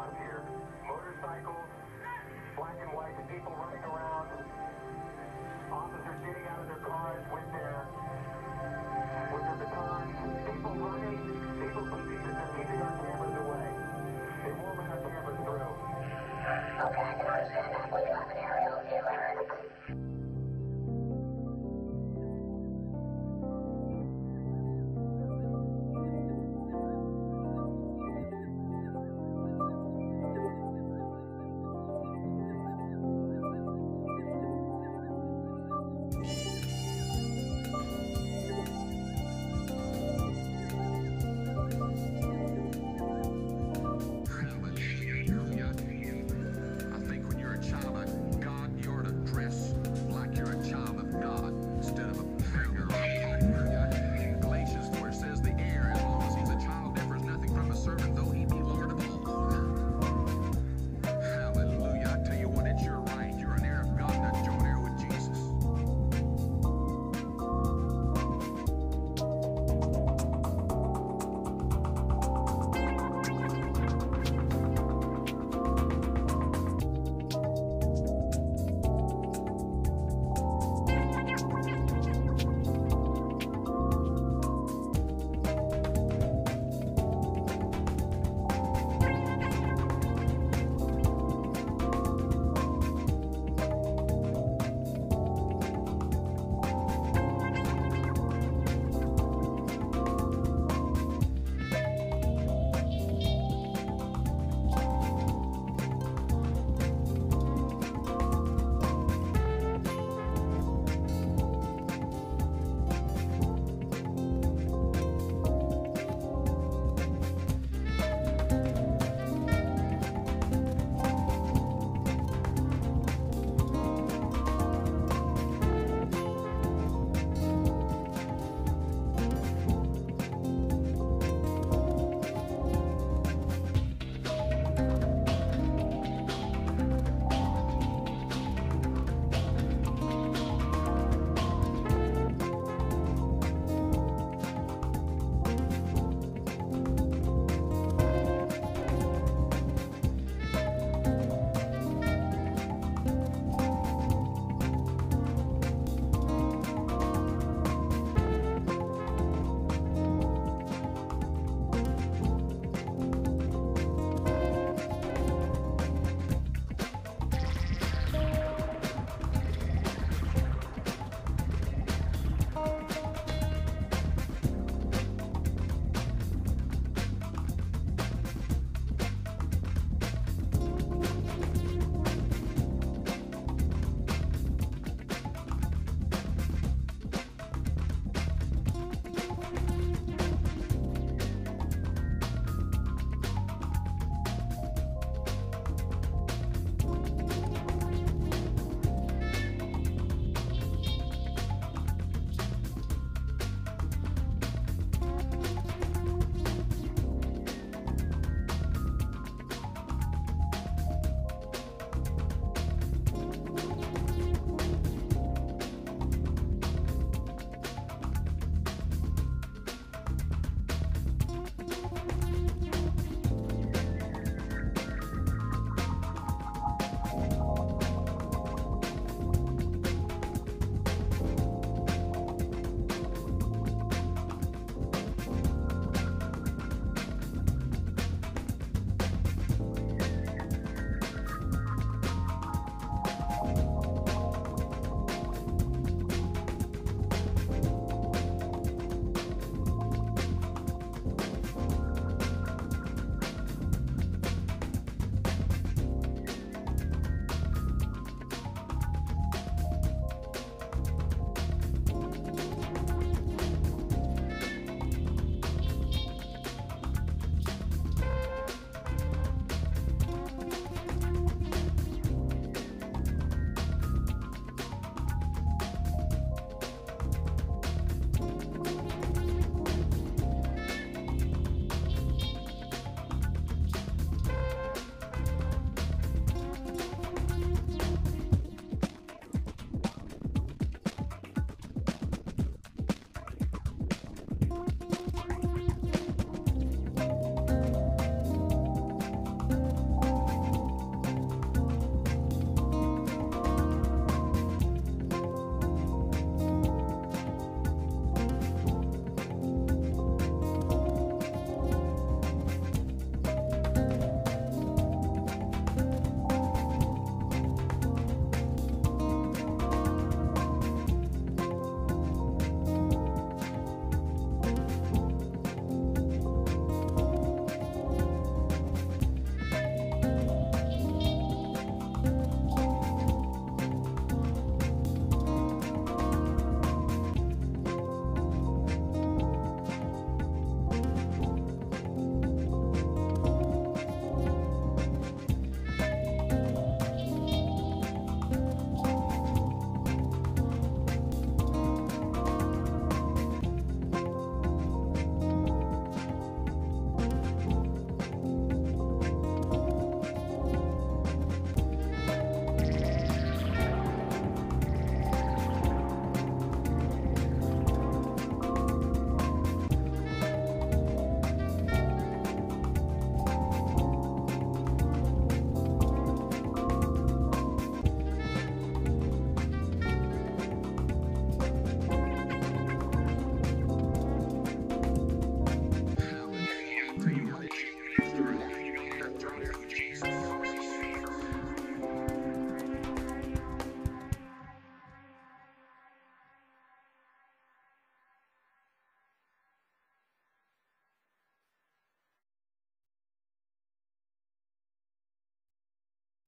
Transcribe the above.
around here. Motorcycles, black and white, people running around, officers getting out of their cars with their, with their batons, people running, people believe they're keeping our cameras away. They won't our cameras through. Okay,